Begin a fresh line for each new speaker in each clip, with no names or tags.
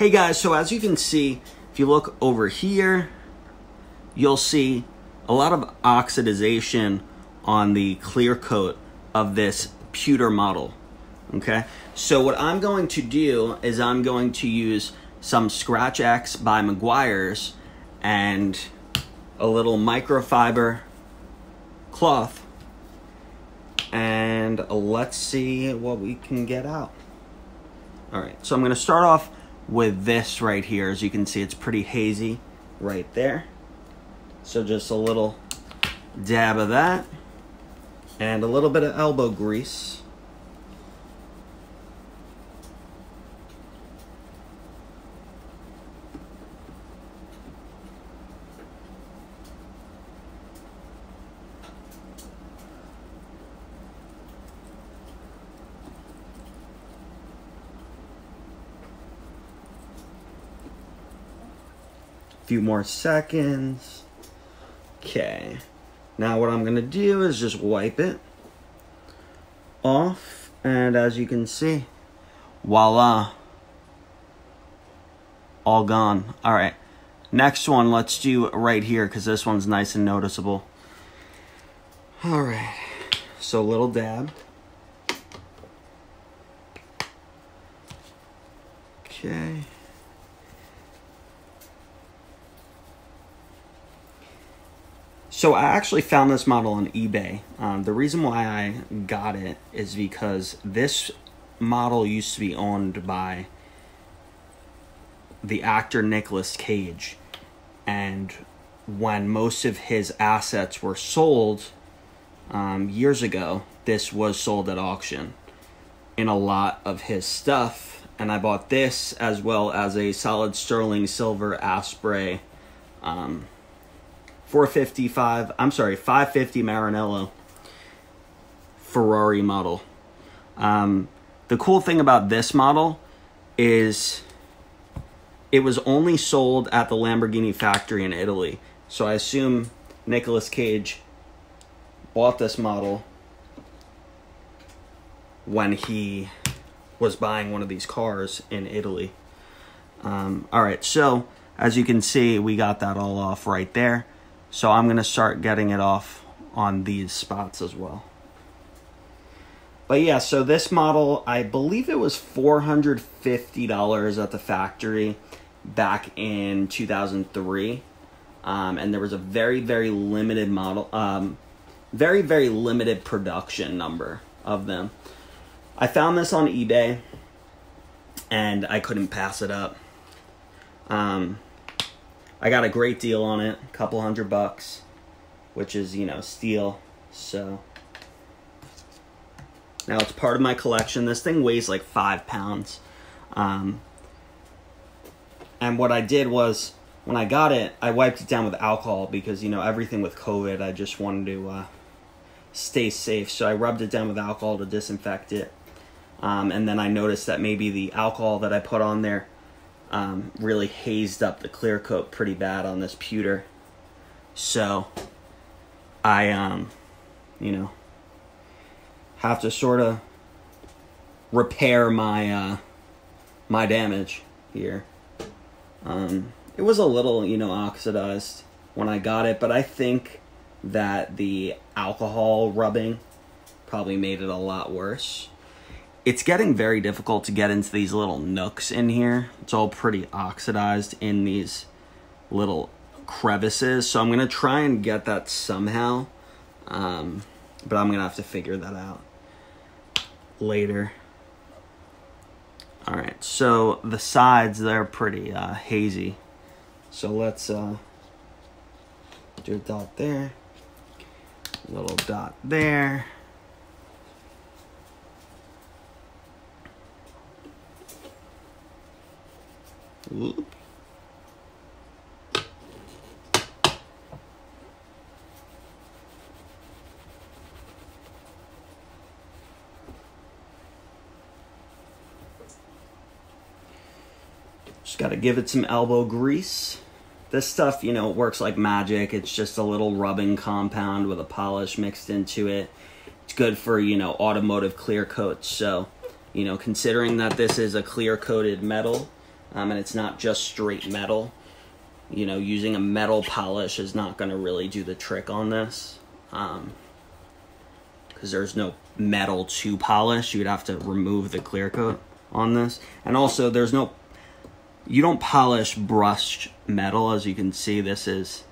Hey guys, so as you can see, if you look over here, you'll see a lot of oxidization on the clear coat of this pewter model. Okay, so what I'm going to do is I'm going to use some Scratch X by Meguiar's and a little microfiber cloth and let's see what we can get out. All right, so I'm gonna start off with this right here. As you can see, it's pretty hazy right there. So just a little dab of that and a little bit of elbow grease. Few more seconds. Okay. Now what I'm to do is just wipe it off. And as you can see, voila. All gone. All right. Next one, let's do right here because this one's nice and noticeable. All right. So little dab. Okay. So I actually found this model on eBay. Um, the reason why I got it is because this model used to be owned by the actor Nicolas Cage. And when most of his assets were sold um, years ago, this was sold at auction in a lot of his stuff. And I bought this as well as a solid sterling silver Asprey um, 455, I'm sorry, 550 Maranello Ferrari model. Um, the cool thing about this model is it was only sold at the Lamborghini factory in Italy. So I assume Nicolas Cage bought this model when he was buying one of these cars in Italy. Um, all right, so as you can see, we got that all off right there. So I'm going to start getting it off on these spots as well. But yeah, so this model, I believe it was $450 at the factory back in 2003. Um, and there was a very, very limited model, um, very, very limited production number of them. I found this on eBay and I couldn't pass it up. Um, I got a great deal on it, a couple hundred bucks, which is, you know, steal. So now it's part of my collection. This thing weighs like five pounds. Um, and what I did was when I got it, I wiped it down with alcohol because, you know, everything with COVID, I just wanted to uh, stay safe. So I rubbed it down with alcohol to disinfect it. Um, and then I noticed that maybe the alcohol that I put on there um, really hazed up the clear coat pretty bad on this pewter. So I, um, you know, have to sort of repair my uh, my damage here. Um, it was a little, you know, oxidized when I got it, but I think that the alcohol rubbing probably made it a lot worse it's getting very difficult to get into these little nooks in here. It's all pretty oxidized in these little crevices. So I'm going to try and get that somehow. Um, but I'm going to have to figure that out later. All right, so the sides, they're pretty uh, hazy. So let's uh, do a dot there, little dot there. Just got to give it some elbow grease. This stuff, you know, works like magic. It's just a little rubbing compound with a polish mixed into it. It's good for, you know, automotive clear coats. So, you know, considering that this is a clear coated metal, um, and it's not just straight metal. You know, using a metal polish is not going to really do the trick on this. Um, because there's no metal to polish. You'd have to remove the clear coat on this. And also, there's no, you don't polish brushed metal. As you can see, this is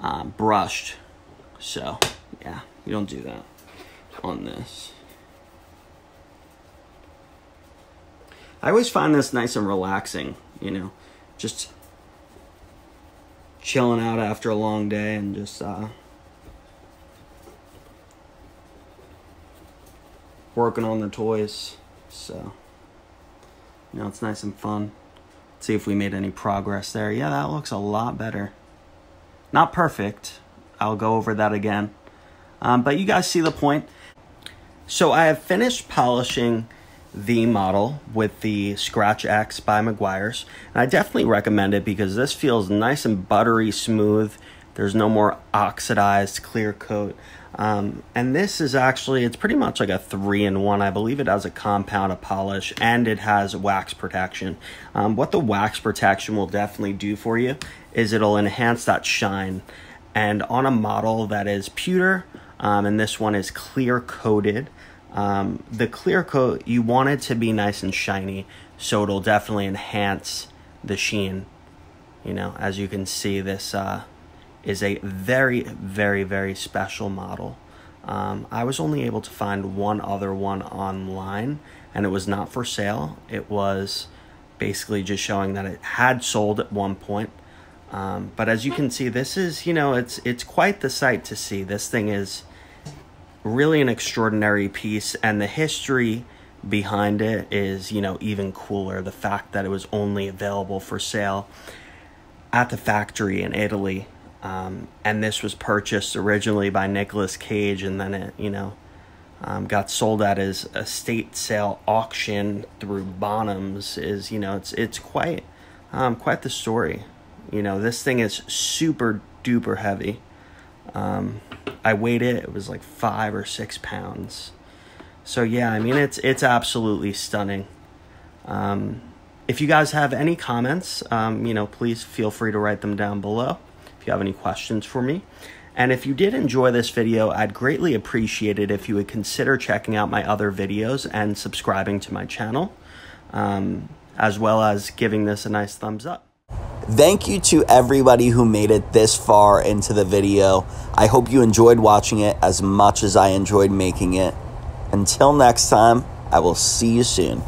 um, brushed. So, yeah, you don't do that on this. I always find this nice and relaxing, you know, just chilling out after a long day and just, uh, working on the toys. So, you know, it's nice and fun. Let's see if we made any progress there. Yeah, that looks a lot better. Not perfect. I'll go over that again. Um, but you guys see the point. So I have finished polishing the model with the Scratch X by Meguiar's. And I definitely recommend it because this feels nice and buttery smooth. There's no more oxidized clear coat. Um, and this is actually, it's pretty much like a three in one. I believe it has a compound, a polish, and it has wax protection. Um, what the wax protection will definitely do for you is it'll enhance that shine. And on a model that is pewter, um, and this one is clear coated, um, the clear coat, you want it to be nice and shiny, so it'll definitely enhance the sheen. You know, as you can see, this uh, is a very, very, very special model. Um, I was only able to find one other one online, and it was not for sale. It was basically just showing that it had sold at one point. Um, but as you can see, this is you know it's it's quite the sight to see. This thing is really an extraordinary piece, and the history behind it is you know even cooler. The fact that it was only available for sale at the factory in Italy um, and this was purchased originally by Nicolas Cage, and then it, you know, um, got sold at his estate sale auction through Bonhams. Is you know, it's it's quite um, quite the story. You know, this thing is super duper heavy. Um, I weighed it; it was like five or six pounds. So yeah, I mean, it's it's absolutely stunning. Um, if you guys have any comments, um, you know, please feel free to write them down below if you have any questions for me. And if you did enjoy this video, I'd greatly appreciate it if you would consider checking out my other videos and subscribing to my channel, um, as well as giving this a nice thumbs up.
Thank you to everybody who made it this far into the video. I hope you enjoyed watching it as much as I enjoyed making it. Until next time, I will see you soon.